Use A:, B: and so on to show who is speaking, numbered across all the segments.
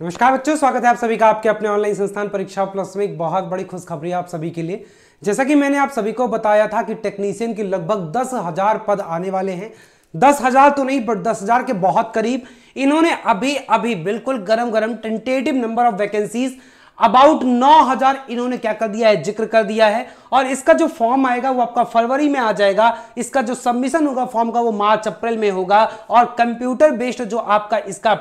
A: नमस्कार बच्चों, स्वागत है आप सभी का आपके अपने ऑनलाइन संस्थान परीक्षा प्लस में एक बहुत बड़ी खुशखबरी आप सभी के लिए। जैसा कि मैंने आप सभी को बताया था कि टेक्नीशियन के लगभग दस हज़ार पद आने वाले हैं। दस हज़ार तो नहीं बट दस हज़ार के बहुत करीब। इन्होंने अभी अभी बिल्कुल गरम गरम tentative number of vacancies about 9000 इन्होंने क्या कर दिया है, ज़िक्र कर दिया है। और इसका जो फॉर्म आएगा, वो आपका फरवरी में आ जाएगा। इसका जो सबमिशन होगा फॉर्म का, वो मार्च, अप्रैल में होगा। और कंप्यूटर बेस्ड जो आपका, इसका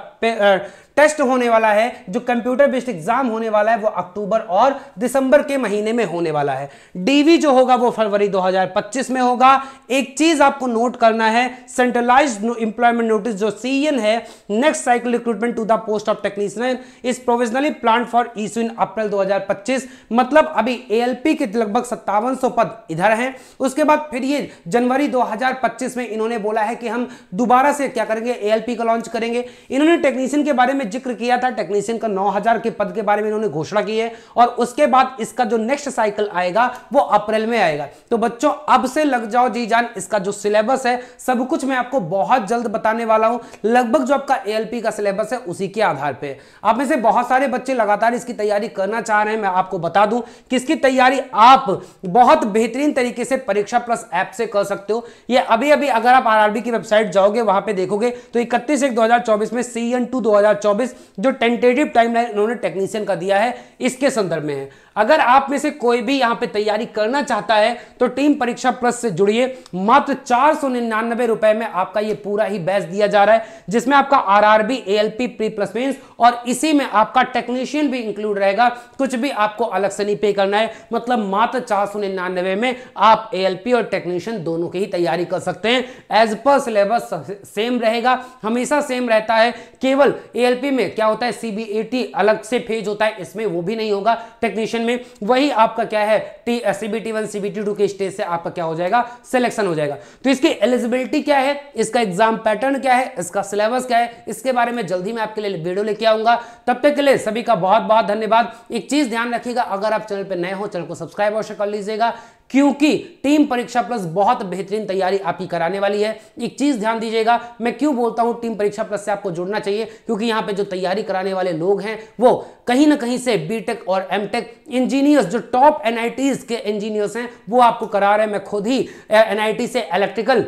A: टेस्ट होने वाला है, जो कंप्यूटर बेस्ड एग्ज़ाम होने वाला है, वो अक्टूबर और दिसंबर के महीने में होने वाला है। डीवी जो होगा, वो फरवरी 2025 में होगा। एक चीज़ आपको नोट करना है सेंट्रलाइज एम्प्लॉयमेंट नोटिस जो सीएन है next cycle recruitment to the post of technician is provisionally plan for issue in April 2025 मतलब अभी एएलपी के लगभग सत्तावन पद इधर हैं। उसके बाद फिर ये जनवरी 2025 में इन्होंने बोला है कि हम दोबारा से क्या करेंगे? एएलपी का लॉन्च करेंगे। इन्होंने टेक्नीशियन के बारे में में ज़िक्र किया था टेक्नीशियन का 9000 के पद के बारे में इन्होंने घोषणा की है और उसके बाद इसका जो नेक्स्ट साइकिल आएगा, वो अप्रैल में आएगा। तो बच्चों, अब से लग जाओ जी जान, इसका जो सिलेबस है, सब कुछ मैं आपको बहुत जल्द बताने वाला हूँ। लगभग जो आपका एएलपी का सिलेबस है, उसी के आधार पर आप में से बहुत सारे बच्चे लगातार इसकी तैयारी करना चाह रहे हैं, मैं आपको बता दूँ कि इसकी तैयारी आप बहुत बेहतरीन तरीके से परीक्षा प्लस ऐप से कर सकते हो। ये अभी अभी अगर आप आरआरबी की वेबसाइट जाओगे, वहाँ पे देखोगे तो इकतीस एक 2024 में सी एन टू 2024 जो टेंटेटिव टाइमलाइन उन्होंने टेक्नीशियन का दिया है इसके संदर्भ में है। अगर आप में से कोई भी यहाँ पे तैयारी करना चाहता है तो टीम परीक्षा प्लस से जुड़िए। मात्र चार सौ निन्यानबे रुपए में आपका ये पूरा ही बैच दिया जा रहा है, जिसमें आपका RRB, ALP, pre plus mains, और इसी में आपका टेक्नीशियन भी इंक्लूड रहेगा। कुछ भी आपको अलग से नहीं पे करना है। मतलब मात्र चार सौ निन्यानबे में आप एएलपी और टेक्नीशियन दोनों की ही तैयारी कर सकते हैं। एज पर सिलेबस सेम रहेगा। हमेशा सेम रहता है। केवल एएलपी में क्या होता है? सीबीएटी अलग से फ़ेज़ होता है। इसमें वो भी नहीं होगा। टेक्नीशियन में वही आपका क्या है? T CBT one CBT two के स्टेज से आपका क्या हो जाएगा? सिलेक्शन हो जाएगा। तो इसकी एलिजिबिलिटी क्या है? इसका एग्ज़ाम पैटर्न क्या है? इसका सिलेबस क्या है? इसके बारे में जल्दी मैं आपके लिए वीडियो लेके आऊँगा। तब तक के लिए सभी का बहुत बहुत धन्यवाद। एक चीज़ ध्यान रखिएगा, अगर आप चैनल पर नए हो, चैनल को सब्सक्राइब अवश्य कर लीजिएगा। क्योंकि टीम परीक्षा प्लस बहुत बेहतरीन तैयारी आपकी कराने वाली है। एक चीज़ ध्यान दीजिएगा, मैं क्यों बोलता हूँ टीम परीक्षा प्लस से आपको जुड़ना चाहिए? क्योंकि यहाँ पे जो तैयारी कराने वाले लोग हैं, वो कहीं ना कहीं से बीटेक और एमटेक इंजीनियर्स जो टॉप एनआईटीज के इंजीनियर्स हैं, वो आपको करा रहे हैं। मैं खुद ही एनआईटी से इलेक्ट्रिकल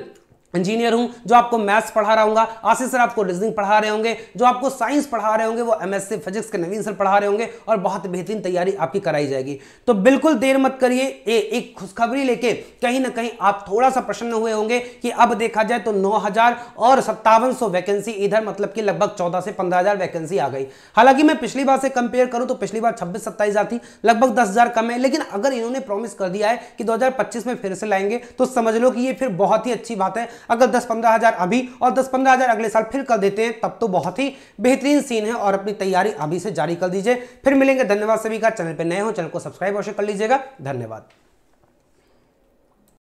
A: इंजीनियर हूँ, जो आपको मैथ्स पढ़ा रहा हूँ आशीष सर आपको रीजनिंग पढ़ा रहे होंगे, जो आपको साइंस पढ़ा रहे होंगे, वो एमएससी फिजिक्स के नवीन सर पढ़ा रहे होंगे और बहुत बेहतरीन तैयारी आपकी कराई जाएगी। तो बिल्कुल देर मत करिए एक खुशखबरी लेके कहीं ना कहीं आप थोड़ा सा प्रसन्न हुए होंगे कि अब देखा जाए तो नौ हज़ार और सत्तावन वैकेंसी इधर मतलब कि लगभग चौदह से पंद्रह वैकेंसी आ गई। हालाँकि मैं पिछली बार से कंपेयर करूँ तो पिछली बार छब्बीस सत्ताईस थी, लगभग दस कम है, लेकिन अगर इन्होंने प्रॉमिस कर दिया है कि दो हज़ार पच्चीस में फिर से लाएँगे तो समझ लो कि ये फिर बहुत ही अच्छी बात है अगर दस पंद्रह हज़ार अभी और दस पंद्रह हज़ार अगले साल फिर कर देते हैं, तब तो बहुत ही बेहतरीन सीन है और अपनी तैयारी अभी से जारी कर दीजिए। फिर मिलेंगे धन्यवाद सभी का। चैनल पर नए हो, चैनल को सब्सक्राइब अवश्य कर लीजिएगा। धन्यवाद।